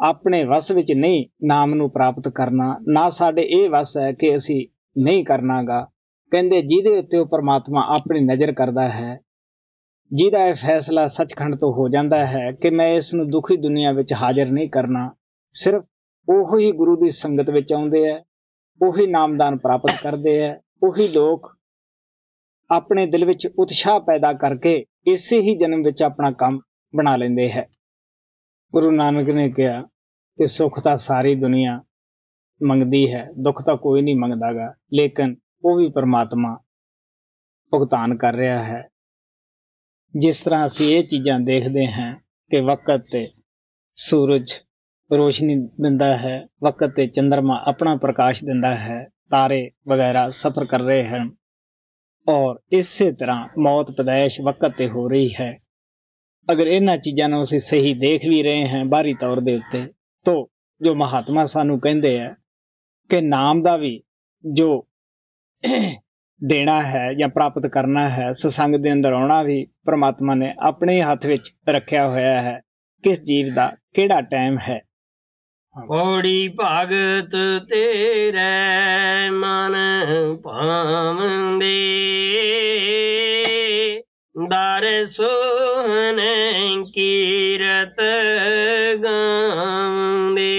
ਆਪਣੇ ਵਸ ਵਿੱਚ ਨਹੀਂ ਨਾਮ ਨੂੰ ਪ੍ਰਾਪਤ ਕਰਨਾ। ਨਾ ਸਾਡੇ ਇਹ ਵਸ ਹੈ ਕਿ ਅਸੀਂ ਨਹੀਂ ਕਰਨਾਗਾ। ਕਹਿੰਦੇ, ਜਿਹਦੇ ਉੱਤੇ ਉਹ ਪਰਮਾਤਮਾ ਆਪਣੀ ਨਜ਼ਰ ਕਰਦਾ ਹੈ, ਜਿਹਦਾ ਇਹ ਫੈਸਲਾ ਸੱਚਖੰਡ ਤੋਂ ਹੋ ਜਾਂਦਾ ਹੈ ਕਿ ਮੈਂ ਇਸ ਨੂੰ ਦੁਖੀ ਦੁਨੀਆ ਵਿੱਚ ਹਾਜ਼ਰ ਨਹੀਂ ਕਰਨਾ। ਸਿਰਫ ਉਹੋ ਹੀ ਗੁਰੂ ਦੀ ਸੰਗਤ ਵਿੱਚ ਆਉਂਦੇ ਆ ਉਹੀ ਨਾਮਦਾਨ ਪ੍ਰਾਪਤ ਕਰਦੇ ਆ ਉਹੀ ਲੋਕ ਆਪਣੇ ਦਿਲ ਵਿੱਚ ਉਤਸ਼ਾਹ ਪੈਦਾ ਕਰਕੇ ਇਸੇ ਹੀ ਜਨਮ ਵਿੱਚ ਆਪਣਾ ਕੰਮ ਬਣਾ ਲੈਂਦੇ ਹੈ। ਗੁਰੂ ਨਾਨਕ ਨੇ ਕਿਹਾ ਕਿ ਸੁੱਖ ਤਾਂ ਸਾਰੀ ਦੁਨੀਆ ਮੰਗਦੀ ਹੈ, ਦੁੱਖ ਤਾਂ ਕੋਈ ਨਹੀਂ ਮੰਗਦਾਗਾ, ਲੇਕਿਨ ਉਹ ਵੀ ਪਰਮਾਤਮਾ ਭੁਗਤਾਨ ਕਰ ਰਿਹਾ ਹੈ। ਜਿਸ ਤਰ੍ਹਾਂ ਅਸੀਂ ਇਹ ਚੀਜ਼ਾਂ ਦੇਖਦੇ ਹਾਂ ਕਿ ਵਕਤ ਤੇ ਸੂਰਜ ਰੋਸ਼ਨੀ ਦਿੰਦਾ ਹੈ, ਵਕਤ ਤੇ ਚੰ드ਰਮਾ ਆਪਣਾ ਪ੍ਰਕਾਸ਼ ਦਿੰਦਾ ਹੈ, ਤਾਰੇ ਵਗੈਰਾ ਸਫ਼ਰ ਕਰ ਰਹੇ ਹਨ ਔਰ ਇਸੇ ਤਰ੍ਹਾਂ ਮੌਤ ਪਦਾਇਸ਼ ਵਕਤ ਤੇ ਹੋ ਰਹੀ ਹੈ। ਅਗਰ ਇਹਨਾਂ ਚੀਜ਼ਾਂ ਨੂੰ ਅਸੀਂ ਸਹੀ ਦੇਖ ਵੀ ਰਹੇ ਹਾਂ ਬਾਹਰੀ ਤੌਰ ਦੇ ਉੱਤੇ, ਤੋ ਜੋ ਮਹਾਤਮਾ ਸਾਨੂੰ ਕਹਿੰਦੇ ਆ ਕਿ ਨਾਮ ਦਾ ਵੀ ਜੋ ਦੇਣਾ ਹੈ ਜਾਂ ਪ੍ਰਾਪਤ ਕਰਨਾ ਹੈ ਸਸੰਗ ਦੇ ਅੰਦਰ ਆਉਣਾ ਵੀ ਪ੍ਰਮਾਤਮਾ ਨੇ ਆਪਣੇ ਹੱਥ ਵਿੱਚ ਰੱਖਿਆ ਹੋਇਆ ਹੈ, ਕਿਸ ਜੀਵ ਦਾ ਕਿਹੜਾ ਟਾਈਮ ਹੈ। ਕੋੜੀ ਭਗਤ ਤੇਰੇ ਮਨ ਪਾਵੰਦੇ ਦਰ ਸੋਹਣ ਕੀਰਤ ਗਾਉਂਦੇ।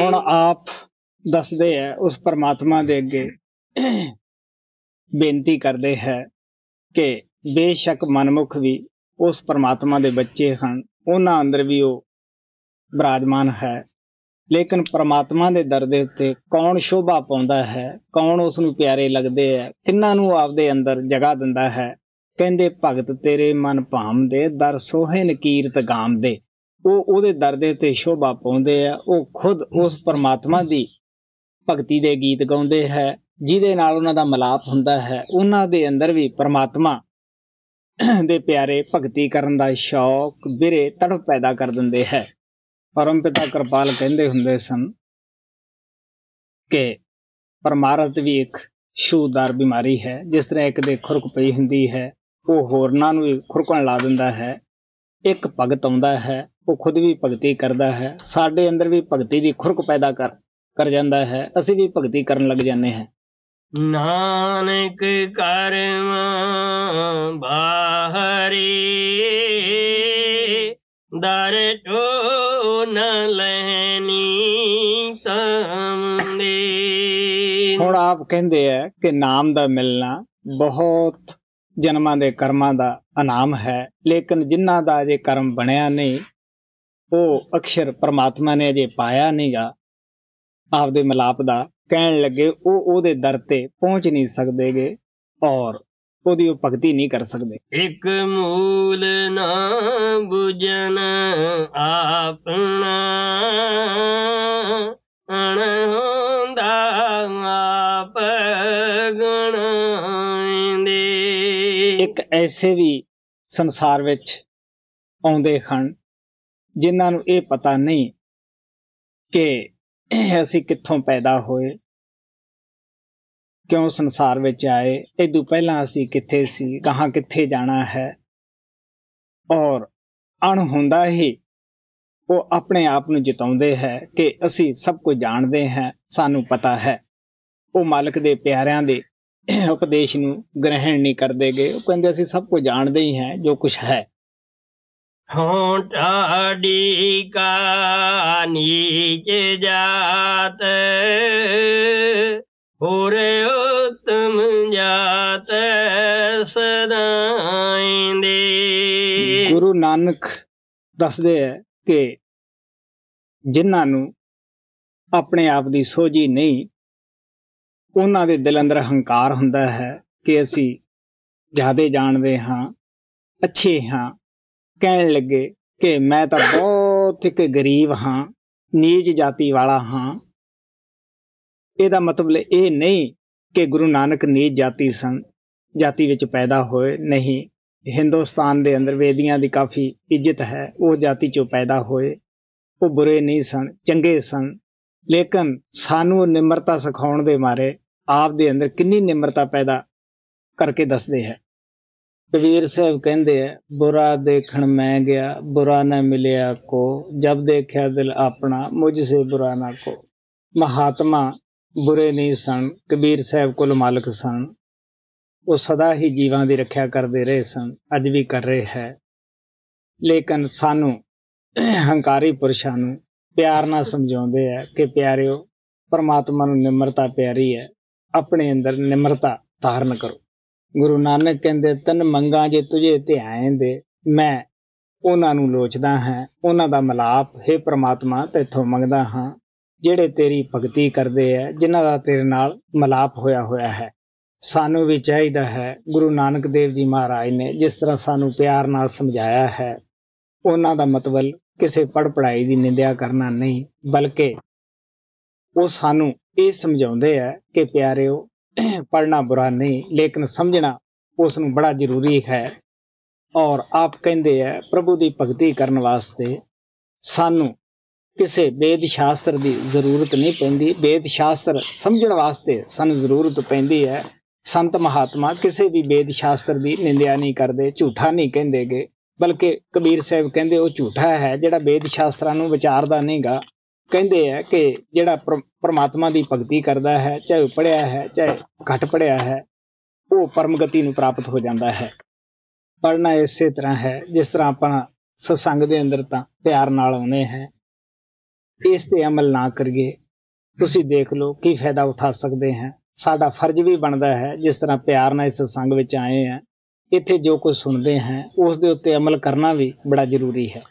ਹੁਣ ਆਪ ਦੱਸਦੇ ਹੈ ਉਸ ਪਰਮਾਤਮਾ ਦੇ ਅੱਗੇ ਬੇਨਤੀ ਕਰਦੇ ਹੈ ਕਿ ਬੇਸ਼ੱਕ ਮਨਮੁਖ ਵੀ ਉਸ ਪਰਮਾਤਮਾ ਦੇ ਬੱਚੇ ਹਨ ਉਹਨਾਂ ਅੰਦਰ ਵੀ ਉਹ ਬਿਰਾਜਮਾਨ ਹੈ। ਲੇਕਿਨ ਪਰਮਾਤਮਾ ਦੇ ਦਰ ਦੇ ਉੱਤੇ ਕੌਣ ਸ਼ੋਭਾ ਪਾਉਂਦਾ ਹੈ, ਕੌਣ ਉਸ ਨੂੰ ਪਿਆਰੇ ਲੱਗਦੇ ਹੈ, ਕਿੰਨਾਂ ਨੂੰ ਆਪਦੇ ਅੰਦਰ ਜਗ੍ਹਾ ਦਿੰਦਾ ਹੈ? ਕਹਿੰਦੇ, ਭਗਤ ਤੇਰੇ ਮਨ ਭਾਮਦੇ ਦਰ ਸੋਹੇ ਨਕੀਰਤ ਗਾਮ ਦੇ ਉਹ ਉਹਦੇ ਦਰ ਦੇ ਉੱਤੇ ਸ਼ੋਭਾ ਪਾਉਂਦੇ ਆ ਉਹ ਖੁਦ ਉਸ ਪਰਮਾਤਮਾ ਦੀ ਭਗਤੀ ਦੇ ਗੀਤ ਗਾਉਂਦੇ ਹੈ, ਜਿਹਦੇ ਨਾਲ ਉਹਨਾਂ ਦਾ ਮਲਾਪ ਹੁੰਦਾ ਹੈ। ਉਹਨਾਂ ਦੇ ਅੰਦਰ ਵੀ ਪਰਮਾਤਮਾ ਦੇ ਪਿਆਰੇ ਭਗਤੀ ਕਰਨ ਦਾ ਸ਼ੌਕ, ਬਿਰੇ, ਤੜਪ ਪੈਦਾ ਕਰ ਦਿੰਦੇ ਹੈ। ਪਰਮ ਪਿਤਾ ਕਿਰਪਾਲ ਕਹਿੰਦੇ ਹੁੰਦੇ ਸਨ ਕਿ ਪਰਮਾਰਥ ਵੀ ਇੱਕ ਸ਼ੂਦਾਰ ਬਿਮਾਰੀ ਹੈ, ਜਿਸ ਤਰ੍ਹਾਂ ਇੱਕ ਦੇ ਖੁਰਕ ਪਈ ਹੁੰਦੀ ਹੈ, ਉਹ ਹੋਰਨਾਂ ਨੂੰ ਖੁਰਕਣ ਲਾ ਦਿੰਦਾ ਹੈ। ਇੱਕ ਭਗਤ ਆਉਂਦਾ ਹੈ, ਉਹ ਖੁਦ ਵੀ ਭਗਤੀ ਕਰਦਾ ਹੈ। ਸਾਡੇ ਅੰਦਰ ਵੀ ਭਗਤੀ ਦੀ ਖੁਰਕ ਪੈਦਾ ਕਰ ਕਰ ਜਾਂਦਾ ਹੈ, ਅਸੀਂ ਵੀ ਭਗਤੀ ਕਰਨ ਲੱਗ ਜਾਂਦੇ ਹਾਂ। ਨਾਨਕ ਕਰਮ ਬਾਹਰੇ, ਦਰ ਟੋ ਨ ਲੈਣੀ ਹੁਣ ਆਪ ਕਹਿੰਦੇ ਆ ਕਿ ਨਾਮ ਦਾ ਮਿਲਣਾ ਬਹੁਤ ਜਨਮਾਂ ਦੇ ਕਰਮਾਂ ਦਾ ਇਨਾਮ ਹੈ, ਲੇਕਿਨ ਜਿਨ੍ਹਾਂ ਦਾ ਅਜੇ ਕਰਮ ਬਣਿਆ ਨਹੀਂ, ਉਹ ਅਕਸ਼ਰ ਪਰਮਾਤਮਾ ਨੇ ਅਜੇ ਪਾਇਆ ਨਹੀਂਗਾ। ਆਪਦੇ ਮਲਾਪ ਦਾ ਕਹਿਣ ਲੱਗੇ, ਉਹ ਉਹਦੇ ਦਰ ਤੇ ਪਹੁੰਚ ਨਹੀਂ ਸਕਦੇਗੇ ਔਰ ਉਹਦੀ ਉਹ ਭਗਤੀ ਨਹੀਂ ਕਰ ਸਕਦੇ। ਇਕ ਮੂਲ ਨਾ 부ਜਨ ਆਪਣਾ ਅਣ ਹੁੰਦਾ ਆਪ ਗਣਾਇਂਦੇ ਇੱਕ ਐਸੇ ਵੀ ਸੰਸਾਰ ਵਿੱਚ ਆਉਂਦੇ ਹਨ ਜਿਨ੍ਹਾਂ ਨੂੰ ਇਹ ਪਤਾ ਨਹੀਂ ਕਿ ਅਸੀਂ ਕਿੱਥੋਂ ਪੈਦਾ ਹੋਏ ਕਿਉਂ ਸੰਸਾਰ ਵਿੱਚ ਆਏ? ਇਦੋਂ ਪਹਿਲਾਂ ਅਸੀਂ ਕਿੱਥੇ ਸੀ? ਕਹਾਂ ਕਿੱਥੇ ਜਾਣਾ ਹੈ? ਔਰ ਅਣ ਹੁੰਦਾ ਹੀ ਉਹ ਆਪਣੇ ਆਪ ਨੂੰ ਜਿਤਾਉਂਦੇ ਹੈ ਕਿ ਅਸੀਂ ਸਭ ਕੁਝ ਜਾਣਦੇ ਹਾਂ, ਸਾਨੂੰ ਪਤਾ ਹੈ। ਉਹ ਮਾਲਕ ਦੇ ਪਿਆਰਿਆਂ ਦੇ ਉਪਦੇਸ਼ ਨੂੰ ਗ੍ਰਹਿਣ ਨਹੀਂ ਕਰਦੇਗੇ ਉਹ ਕਹਿੰਦੇ ਅਸੀਂ ਸਭ ਕੁਝ ਜਾਣਦੇ ਹੀ ਹਾਂ, ਜੋ ਕੁਝ ਹੈ। ਹੋਂਟਾੜੀ ਕਾ ਨੀਚ ਜਾਤ, ਹੋਰ ਜਾਤ ਸਦਾਇਂਦੇ। ਗੁਰੂ ਨਾਨਕ ਦੱਸਦੇ ਹੈ ਕਿ ਜਿਨ੍ਹਾਂ ਨੂੰ ਆਪਣੇ ਆਪ ਦੀ ਸੋਝੀ ਨਹੀਂ, ਉਹਨਾਂ ਦੇ ਦਿਲ ਅੰਦਰ ਹੰਕਾਰ ਹੁੰਦਾ ਹੈ ਕਿ ਅਸੀਂ ਜ਼ਿਆਦੇ ਜਾਣਦੇ ਹਾਂ, ਅੱਛੇ ਹਾਂ, ਕਹਿਣ ਲੱਗੇ ਕਿ ਮੈਂ ਤਾਂ ਬਹੁਤ ਇੱਕ ਗਰੀਬ ਹਾਂ, ਨੀਚ ਜਾਤੀ ਵਾਲਾ ਹਾਂ। ਇਹਦਾ ਮਤਲਬ ਇਹ ਨਹੀਂ ਕਿ ਗੁਰੂ ਨਾਨਕ ਨੀਚ ਜਾਤੀ ਸਨ। ਜਾਤੀ ਵਿੱਚ ਪੈਦਾ ਹੋਏ ਨਹੀਂ। ਹਿੰਦੁਸਤਾਨ ਦੇ ਅੰਦਰ ਵੇਦੀਆਂ ਦੀ ਕਾਫੀ ਇੱਜ਼ਤ ਹੈ। ਉਹ ਜਾਤੀ ਚੋਂ ਪੈਦਾ ਹੋਏ। ਉਹ ਬੁਰੇ ਨਹੀਂ ਸਨ, ਚੰਗੇ ਸਨ। ਲੇਕਿਨ ਸਾਨੂੰ ਨਿਮਰਤਾ ਸਿਖਾਉਣ ਦੇ ਮਾਰੇ ਆਪ ਦੇ ਅੰਦਰ ਕਿੰਨੀ ਨਿਮਰਤਾ ਪੈਦਾ ਕਰਕੇ ਦੱਸਦੇ ਹੈ। ਕਬੀਰ ਸਾਹਿਬ ਕਹਿੰਦੇ ਆ ਬੁਰਾ ਦੇਖਣ ਮੈਂ ਗਿਆ, ਬੁਰਾ ਨਾ ਮਿਲਿਆ ਕੋ। ਜਬ ਦੇਖਿਆ ਦਿਲ ਆਪਣਾ, ਮੁਝ ਸੇ ਬੁਰਾ ਨਾ ਕੋ। ਮਹਾਤਮਾ ਬੁਰੇ ਨਹੀਂ ਸਨ। ਕਬੀਰ ਸਾਹਿਬ ਕੋਲ ਮਾਲਕ ਸਨ। ਉਹ ਸਦਾ ਹੀ ਜੀਵਾਂ ਦੀ ਰੱਖਿਆ ਕਰਦੇ ਰਹੇ ਸਨ, ਅੱਜ ਵੀ ਕਰ ਰਹੇ ਹੈ। ਲੇਕਿਨ ਸਾਨੂੰ ਹੰਕਾਰੀ ਪੁਰਸ਼ਾਂ ਨੂੰ ਪਿਆਰ ਨਾਲ ਸਮਝਾਉਂਦੇ ਆ ਕਿ ਪਿਆਰਿਓ, ਪਰਮਾਤਮਾ ਨੂੰ ਨਿਮਰਤਾ ਪਿਆਰੀ ਹੈ, ਆਪਣੇ ਅੰਦਰ ਨਿਮਰਤਾ ਧਾਰਨ ਕਰੋ। ਗੁਰੂ ਨਾਨਕ ਕਹਿੰਦੇ, ਤਨ ਮੰਗਾ ਜੇ ਤੁਝੇ ਧਿਆਏ ਦੇ, ਮੈਂ ਉਹਨਾਂ ਨੂੰ ਲੋਚਦਾ ਹਾਂ, ਉਹਨਾਂ ਦਾ ਮਲਾਪ ਹੈ ਪ੍ਰਮਾਤਮਾ ਤੇਥੋਂ ਮੰਗਦਾ ਹਾਂ, ਜਿਹੜੇ ਤੇਰੀ ਭਗਤੀ ਕਰਦੇ ਆ ਜਿਨ੍ਹਾਂ ਦਾ ਤੇਰੇ ਨਾਲ ਮਲਾਪ ਹੋਇਆ ਹੋਇਆ ਹੈ। ਸਾਨੂੰ ਵੀ ਚਾਹੀਦਾ ਹੈ, ਗੁਰੂ ਨਾਨਕ ਦੇਵ ਜੀ ਮਹਾਰਾਜ ਨੇ ਜਿਸ ਤਰ੍ਹਾਂ ਸਾਨੂੰ ਪਿਆਰ ਨਾਲ ਸਮਝਾਇਆ ਹੈ, ਉਹਨਾਂ ਦਾ ਮਤਲਬ ਕਿਸੇ ਪੜ ਪੜਾਈ ਦੀ ਨਿੰਦਿਆ ਕਰਨਾ ਨਹੀਂ, ਬਲਕਿ ਉਹ ਸਾਨੂੰ ਇਹ ਸਮਝਾਉਂਦੇ ਆ ਕਿ ਪਿਆਰਿਓ ਪੜਨਾ ਬੁਰਾ ਨਹੀਂ, ਲੇਕਿਨ ਸਮਝਣਾ ਉਸ ਨੂੰ ਬੜਾ ਜ਼ਰੂਰੀ ਹੈ ਔਰ ਆਪ ਕਹਿੰਦੇ ਆ, ਪ੍ਰਭੂ ਦੀ ਭਗਤੀ ਕਰਨ ਵਾਸਤੇ ਸਾਨੂੰ ਕਿਸੇ ਵੇਦ ਸ਼ਾਸਤਰ ਦੀ ਜ਼ਰੂਰਤ ਨਹੀਂ ਪੈਂਦੀ, ਵੇਦ ਸ਼ਾਸਤਰ ਸਮਝਣ ਵਾਸਤੇ ਸਾਨੂੰ ਜ਼ਰੂਰਤ ਪੈਂਦੀ ਹੈ ਸੰਤ ਮਹਾਤਮਾ ਕਿਸੇ ਵੀ ਵੇਦ ਸ਼ਾਸਤਰ ਦੀ ਨਿੰਦਿਆ ਨਹੀਂ ਕਰਦੇ, ਝੂਠਾ ਨਹੀਂ ਕਹਿੰਦੇਗੇ ਬਲਕਿ ਕਬੀਰ ਸਾਹਿਬ ਕਹਿੰਦੇ ਉਹ ਝੂਠਾ ਹੈ, ਜਿਹੜਾ ਵੇਦ ਸ਼ਾਸਤਰਾਂ ਨੂੰ ਵਿਚਾਰਦਾ ਨਹੀਂਗਾ। ਕਹਿੰਦੇ ਆ ਕਿ ਜਿਹੜਾ ਪਰਮਾਤਮਾ ਦੀ ਭਗਤੀ ਕਰਦਾ ਹੈ, ਚਾਹੇ ਪੜਿਆ ਹੈ, ਚਾਹੇ ਘੱਟ ਪੜਿਆ ਹੈ, ਉਹ ਪਰਮ ਗਤੀ ਨੂੰ ਪ੍ਰਾਪਤ ਹੋ ਜਾਂਦਾ ਹੈ। ਪੜਨਾ ਇਸੇ ਤਰ੍ਹਾਂ ਹੈ, ਜਿਸ ਤਰ੍ਹਾਂ ਆਪਾਂ ਸਤਸੰਗ ਦੇ ਅੰਦਰ ਤਾਂ ਪਿਆਰ ਨਾਲ ਆਉਨੇ ਹੈ। ਇਸ ਤੇ ਅਮਲ ਨਾ ਕਰੀਏ। ਤੁਸੀਂ ਦੇਖ ਲਓ ਕੀ ਫਾਇਦਾ ਉਠਾ ਸਕਦੇ ਹਾਂ। ਸਾਡਾ ਫਰਜ਼ ਵੀ ਬਣਦਾ ਹੈ, ਜਿਸ ਤਰ੍ਹਾਂ ਪਿਆਰ ਨਾਲ ਇਸ ਸੰਗ ਵਿੱਚ ਆਏ ਆ ਇੱਥੇ ਜੋ ਕੁਝ ਸੁਣਦੇ ਹਾਂ, ਉਸ ਦੇ ਉੱਤੇ ਅਮਲ ਕਰਨਾ ਵੀ ਬੜਾ ਜ਼ਰੂਰੀ ਹੈ।